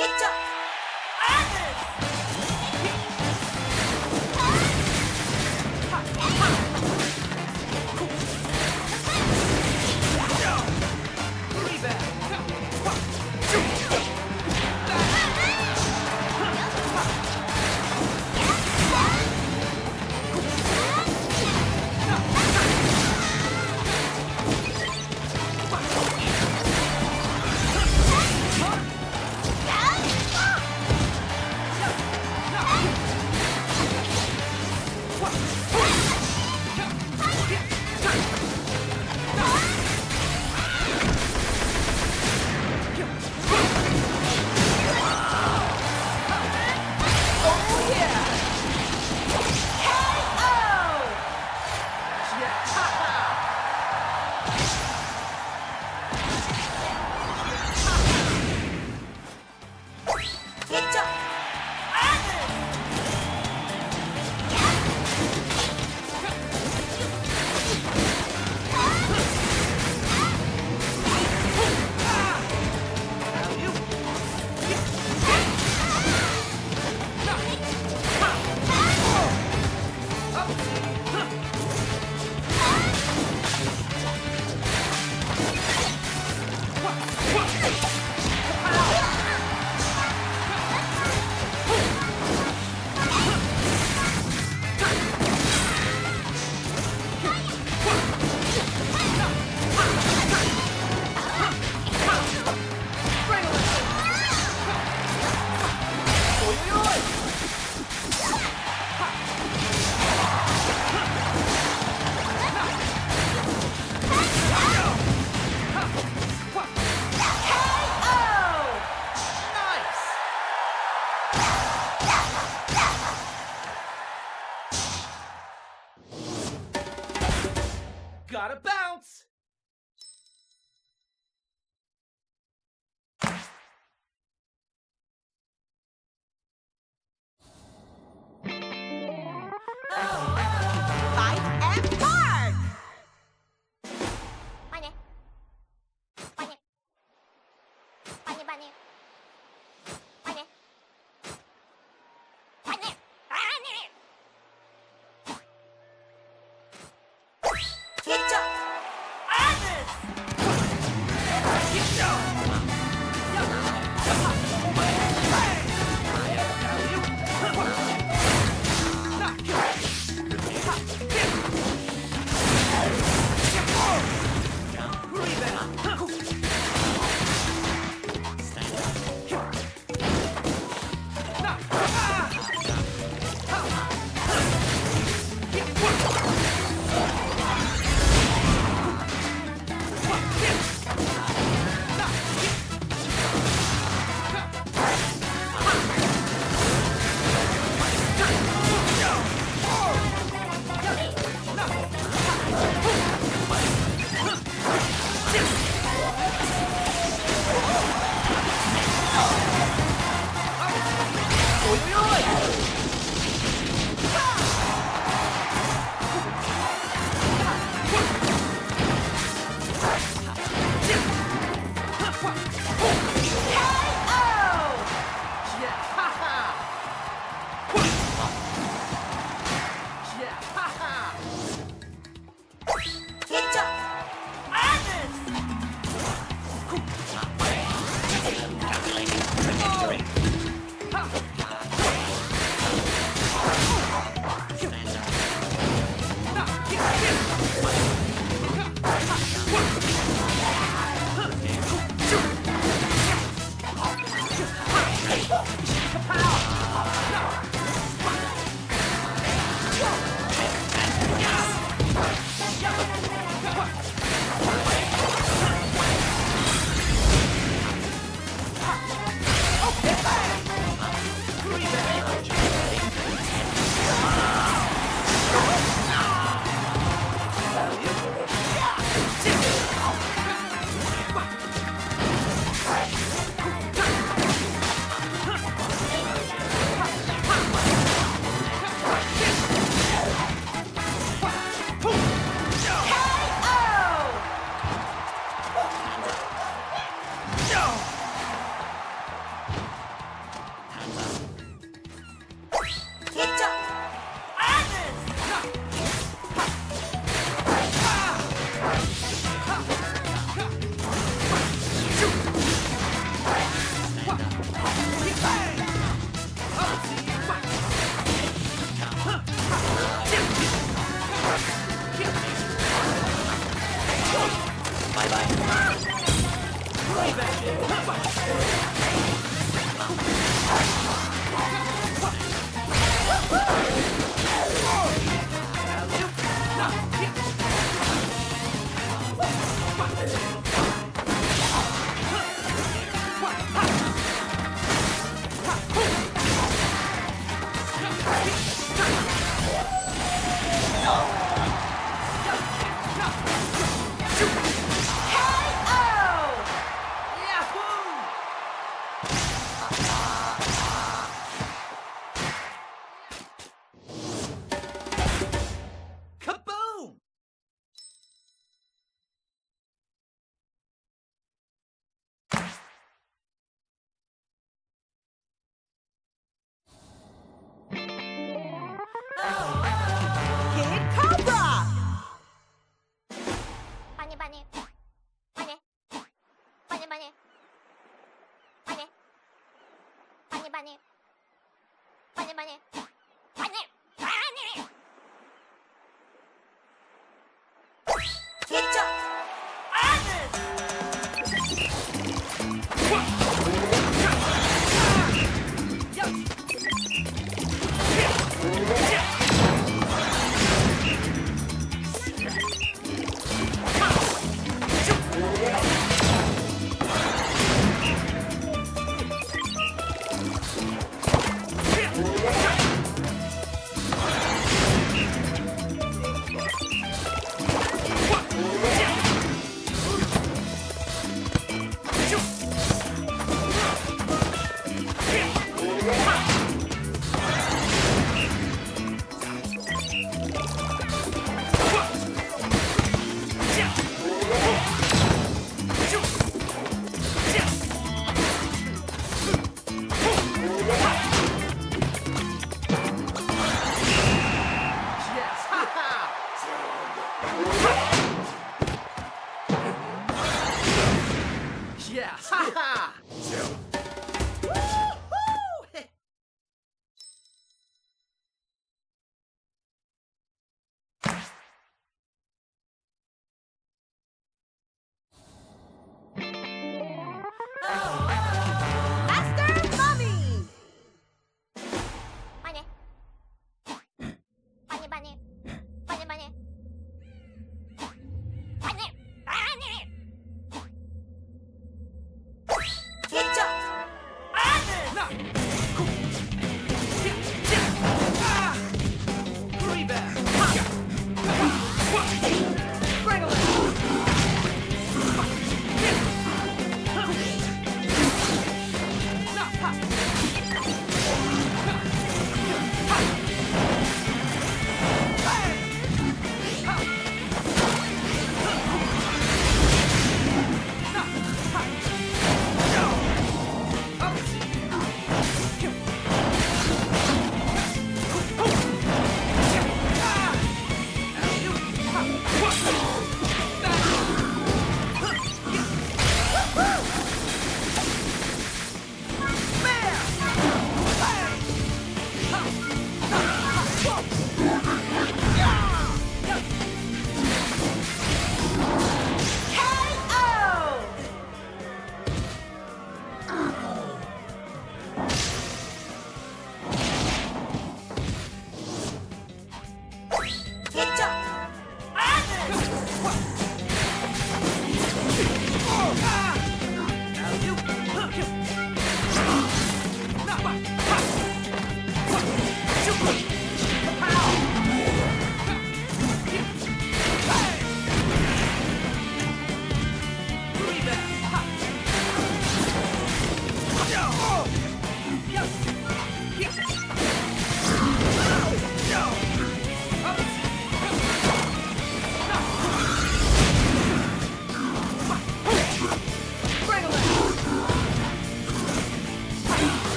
Keep talking. 慢点慢点慢点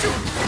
Shoot!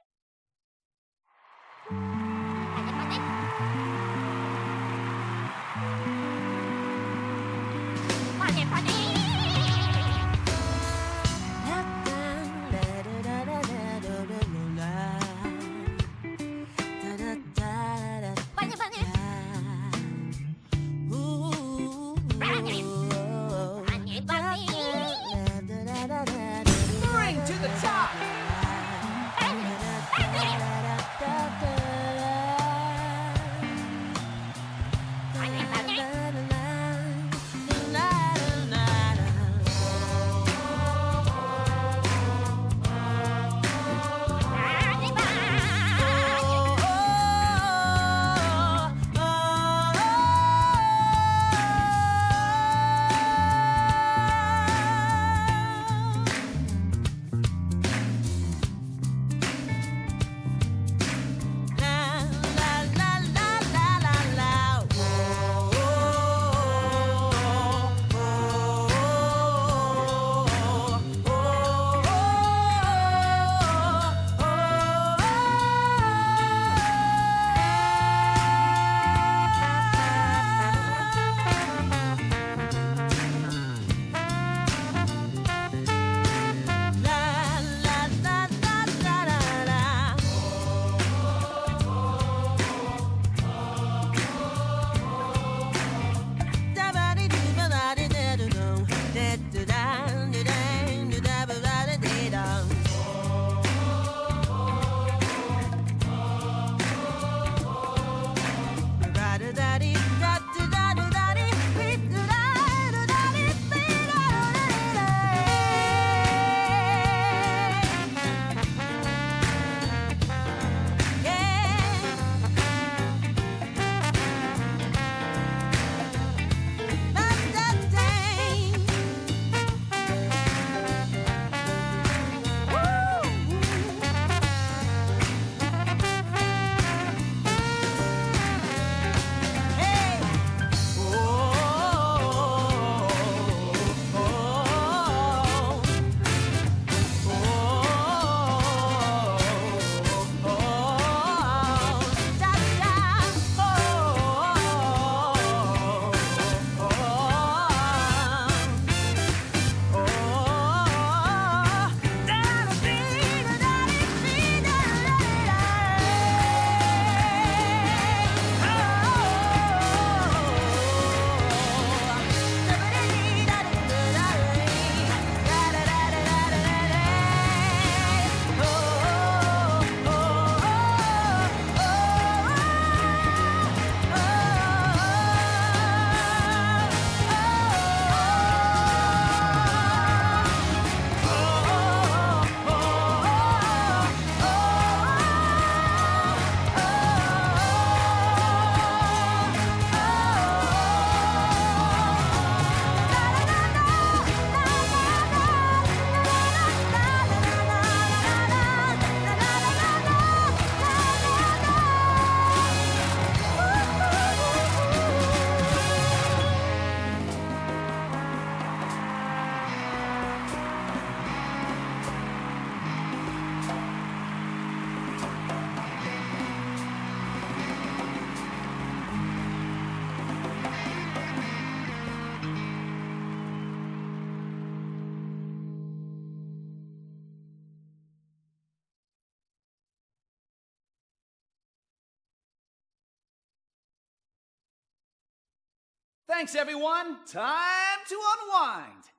Thanks, everyone. Time to unwind.